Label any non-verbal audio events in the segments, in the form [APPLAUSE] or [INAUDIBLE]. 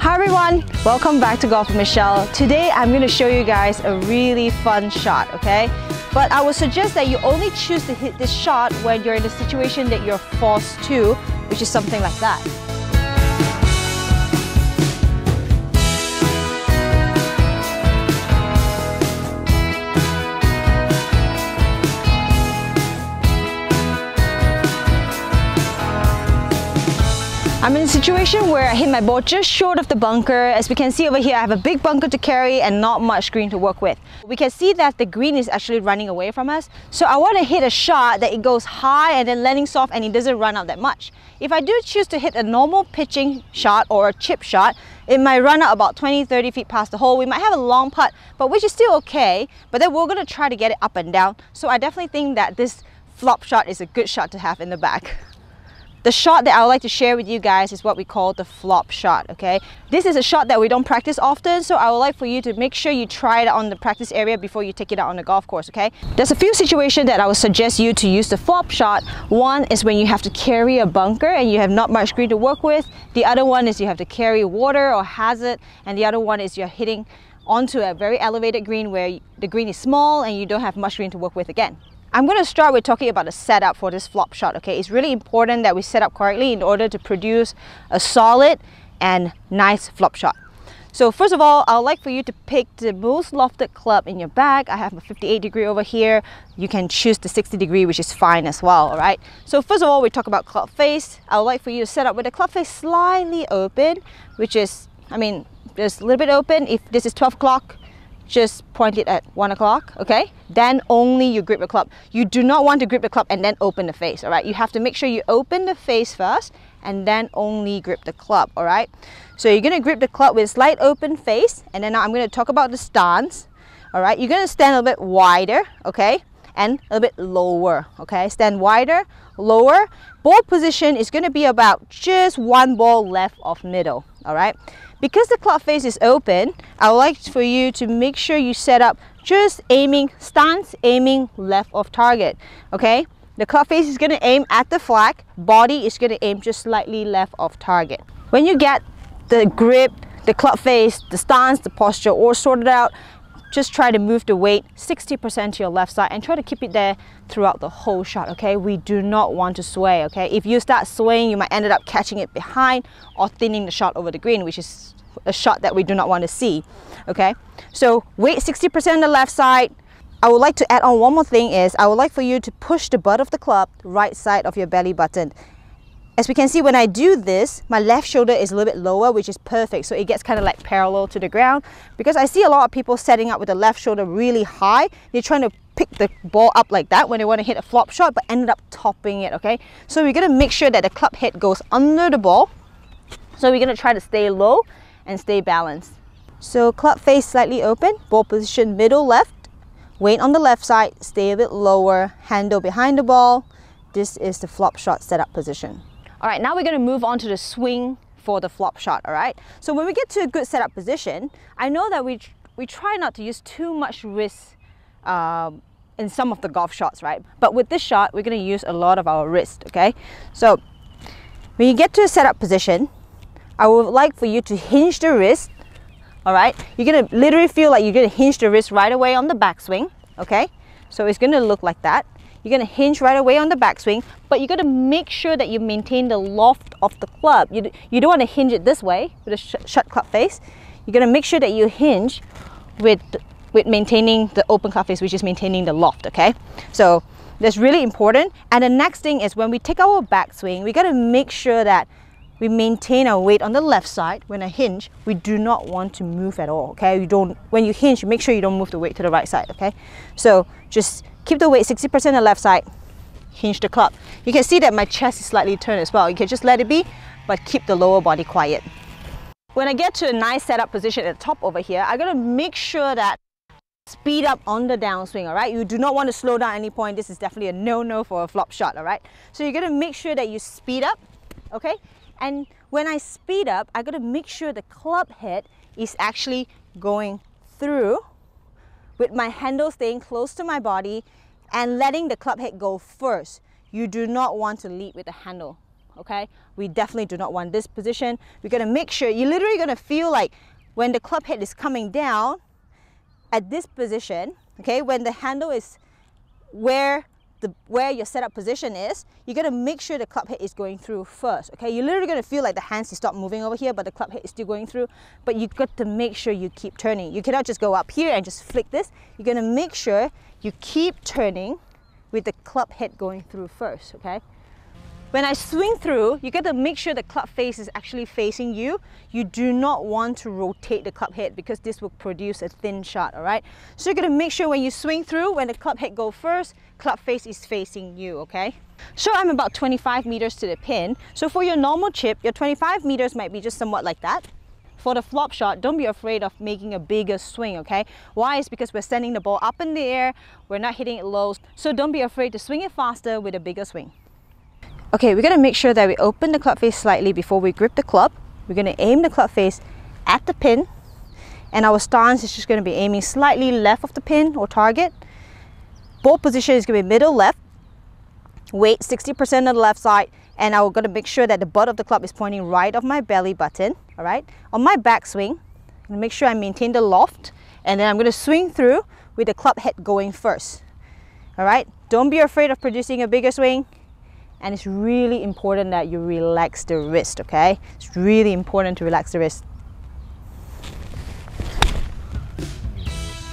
Hi everyone, welcome back to Golf with Michele. Today I'm going to show you guys a really fun shot, okay? But I would suggest that you only choose to hit this shot when you're in a situation that you're forced to, which is something like that. I'm in a situation where I hit my ball just short of the bunker. As we can see over here, I have a big bunker to carry and not much green to work with. We can see that the green is actually running away from us. So I want to hit a shot that it goes high and then landing soft and it doesn't run out that much. If I do choose to hit a normal pitching shot or a chip shot, it might run out about 20, 30 feet past the hole. We might have a long putt, but which is still okay. But then we're going to try to get it up and down. So I definitely think that this flop shot is a good shot to have in the bag. [LAUGHS] The shot that I would like to share with you guys is what we call the flop shot, okay? This is a shot that we don't practice often, so I would like for you to make sure you try it on the practice area before you take it out on the golf course, okay? There's a few situations that I would suggest you to use the flop shot. One is when you have to carry a bunker and you have not much green to work with. The other one is you have to carry water or hazard, and the other one is you're hitting onto a very elevated green where the green is small and you don't have much green to work with again. I'm going to start with talking about the setup for this flop shot, okay? It's really important that we set up correctly in order to produce a solid and nice flop shot. So first of all, I'd like for you to pick the most lofted club in your bag. I have a 58 degree over here. You can choose the 60 degree, which is fine as well, all right? So first of all, we talk about club face. I would like for you to set up with the club face slightly open, which is, I mean, just a little bit open. If this is 12 o'clock, just point it at one o'clock, okay? Then only you grip the club. You do not want to grip the club and then open the face, all right? You have to make sure you open the face first and then only grip the club, all right? So you're gonna grip the club with a slight open face and then now I'm gonna talk about the stance, all right? You're gonna stand a little bit wider, okay? And a little bit lower, okay? Stand wider, lower. Ball position is gonna be about just one ball left of middle, all right? Because the club face is open, I would like for you to make sure you set up just aiming stance, aiming left of target, okay? The club face is going to aim at the flag, body is going to aim just slightly left of target. When you get the grip, the club face, the stance, the posture all sorted out, just try to move the weight 60% to your left side and try to keep it there throughout the whole shot, okay? We do not want to sway, okay? If you start swaying, you might end up catching it behind or thinning the shot over the green, which is a shot that we do not want to see, okay? So weight 60% on the left side. I would like to add on one more thing is I would like for you to push the butt of the club right side of your belly button as we can see, when I do this, my left shoulder is a little bit lower, which is perfect. So it gets kind of like parallel to the ground because I see a lot of people setting up with the left shoulder really high. They're trying to pick the ball up like that when they want to hit a flop shot, but ended up topping it, okay? So we're going to make sure that the club head goes under the ball. So we're going to try to stay low and stay balanced. So club face slightly open, ball position middle left, weight on the left side, stay a bit lower, handle behind the ball. This is the flop shot setup position. All right, now we're gonna move on to the swing for the flop shot, all right? So when we get to a good setup position, I know that we, we try not to use too much wrist um, in some of the golf shots, right? But with this shot, we're gonna use a lot of our wrist, okay? So when you get to a setup position, I would like for you to hinge the wrist, all right? You're gonna literally feel like you're gonna hinge the wrist right away on the backswing, okay? So it's gonna look like that. You're going to hinge right away on the backswing, but you got to make sure that you maintain the loft of the club. You, you don't want to hinge it this way with a sh shut club face. You're going to make sure that you hinge with, with maintaining the open club face, which is maintaining the loft, okay? So that's really important. And the next thing is when we take our backswing, we got to make sure that we maintain our weight on the left side when I hinge we do not want to move at all okay you don't when you hinge make sure you don't move the weight to the right side okay so just Keep the weight 60% on the left side. Hinge the club. You can see that my chest is slightly turned as well. You can just let it be, but keep the lower body quiet. When I get to a nice setup position at the top over here, I gotta make sure that speed up on the downswing, all right? You do not want to slow down any point. This is definitely a no-no for a flop shot, all right? So you're gonna make sure that you speed up, okay? And when I speed up, I gotta make sure the club head is actually going through with my handle staying close to my body and letting the club head go first. You do not want to lead with the handle, okay? We definitely do not want this position. We're gonna make sure, you're literally gonna feel like when the club head is coming down at this position, okay, when the handle is where the where your setup position is, you're gonna make sure the club head is going through first. Okay, you're literally gonna feel like the hands stop moving over here, but the club head is still going through. But you got to make sure you keep turning. You cannot just go up here and just flick this. You're gonna make sure you keep turning with the club head going through first. Okay. When I swing through, you got to make sure the club face is actually facing you. You do not want to rotate the club head because this will produce a thin shot, all right? So you're gonna make sure when you swing through, when the club head go first, club face is facing you, okay? So I'm about 25 meters to the pin. So for your normal chip, your 25 meters might be just somewhat like that. For the flop shot, don't be afraid of making a bigger swing, okay? Why? Is because we're sending the ball up in the air, we're not hitting it low. So don't be afraid to swing it faster with a bigger swing. Okay, we're to make sure that we open the club face slightly before we grip the club. We're to aim the club face at the pin and our stance is just to be aiming slightly left of the pin or target. Ball position is to be middle left, weight 60% on the left side and I'm to make sure that the butt of the club is pointing right of my belly button, all right? On my backswing, make sure I maintain the loft and then I'm to swing through with the club head going first, all right? Don't be afraid of producing a bigger swing and it's really important that you relax the wrist okay? It's really important to relax the wrist.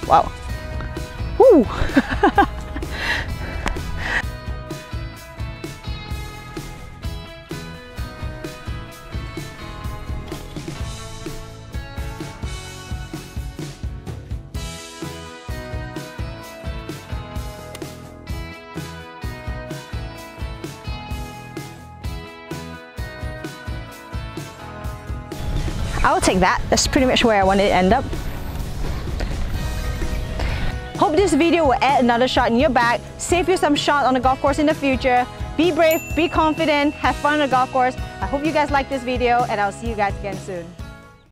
Wow. Woo. [LAUGHS] I'll take that. That's pretty much where I want it to end up. Hope this video will add another shot in your bag, save you some shot on the golf course in the future. Be brave, be confident, have fun on the golf course. I hope you guys like this video and I'll see you guys again soon.